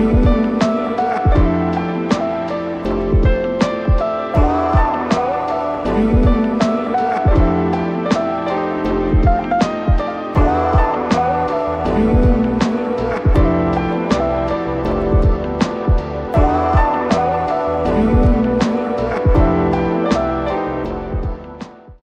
you.